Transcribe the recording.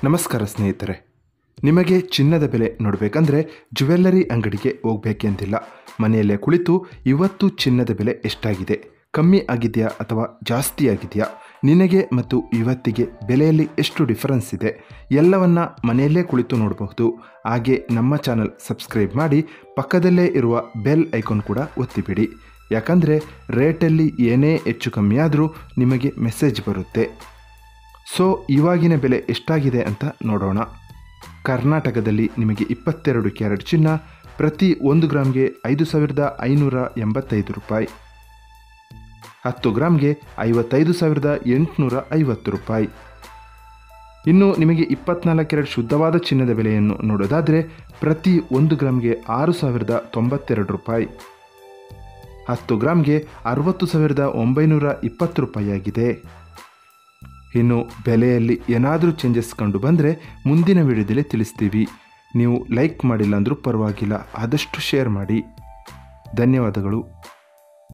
ನಮಸ್ಕಾರ ಸ್ನೇಹಿತರೆ. ನಿಮಗೆ ಚಿನ್ನದ ಬೆಲೆ ನೋಡಬೇಕಂದ್ರೆ ಜುವೆಲ್ಲರಿ ಅಂಗಡಿಗೆ ಹೋಗಬೇಕೆಂದಿಲ್ಲ ಮನೆಯಲ್ಲೇ ಕುಳಿತು ಇವತ್ತು ಚಿನ್ನದ ಬೆಲೆ ಎಷ್ಟಾಗಿದೆ? ಕಮ್ಮಿ ಆಗಿದೆಯಾ ಅಥವಾ ಜಾಸ್ತಿ ಆಗಿದೆಯಾ? ನಿನಗೆ ಮತ್ತು ಇವತ್ತಿಗೆ ಬೆಲೆಯಲ್ಲಿ ಎಷ್ಟು ಡಿಫರೆನ್ಸ್ ಇದೆ? ಎಲ್ಲವನ್ನ ಮನೆಯಲ್ಲೇ ಕುಳಿತು ನೋಡಬಹುದು. ಹಾಗೆ ನಮ್ಮ ಚಾನಲ್ ಸಬ್ಸ್ಕ್ರೈಬ್ ಮಾಡಿ ಪಕ್ಕದಲ್ಲೇ ಇರುವ ಬೆಲ್ ಐಕಾನ್ ಕೂಡ ಒತ್ತಿಬಿಡಿ. ಯಾಕಂದರೆ ರೇಟಲ್ಲಿ ಏನೇ ಹೆಚ್ಚು ಕಮ್ಮಿಯಾದರೂ ನಿಮಗೆ ಮೆಸೇಜ್ ಬರುತ್ತೆ. ಸೊ ಇವಾಗಿನ ಬೆಲೆ ಎಷ್ಟಾಗಿದೆ ಅಂತ ನೋಡೋಣ. ಕರ್ನಾಟಕದಲ್ಲಿ ನಿಮಗೆ ಇಪ್ಪತ್ತೆರಡು ಕ್ಯಾರೆಟ್ ಚಿನ್ನ, ಪ್ರತಿ ಒಂದು ಗ್ರಾಮ್ಗೆ ಐದು ಸಾವಿರದ ಐನೂರ ಎಂಬತ್ತೈದು ರೂಪಾಯಿ. ಹತ್ತು ಗ್ರಾಮ್ಗೆ ಐವತ್ತೈದು ಸಾವಿರದ ಎಂಟುನೂರ ಐವತ್ತು ರೂಪಾಯಿ. ಇನ್ನು ನಿಮಗೆ ಇಪ್ಪತ್ನಾಲ್ಕು ಕ್ಯಾರೆಟ್ ಶುದ್ಧವಾದ ಚಿನ್ನದ ಬೆಲೆಯನ್ನು ನೋಡೋದಾದರೆ, ಪ್ರತಿ ಒಂದು ಗ್ರಾಮ್ಗೆ ಆರು ಸಾವಿರದ ತೊಂಬತ್ತೆರಡು ರೂಪಾಯಿ. ಹತ್ತು ಗ್ರಾಮ್ಗೆ ಅರವತ್ತು ಸಾವಿರದ ಒಂಬೈನೂರ ಇಪ್ಪತ್ತು ರೂಪಾಯಿ ಆಗಿದೆ ಇನ್ನು ಬೆಲೆಯಲ್ಲಿ ಏನಾದರೂ ಚೇಂಜಸ್ ಕಂಡು ಬಂದರೆ ಮುಂದಿನ ವಿಡಿಯೋದಲ್ಲಿ ತಿಳಿಸ್ತೀವಿ. ನೀವು ಲೈಕ್ ಮಾಡಿಲ್ಲ ಅಂದರೂ ಪರವಾಗಿಲ್ಲ, ಆದಷ್ಟು ಶೇರ್ ಮಾಡಿ. ಧನ್ಯವಾದಗಳು.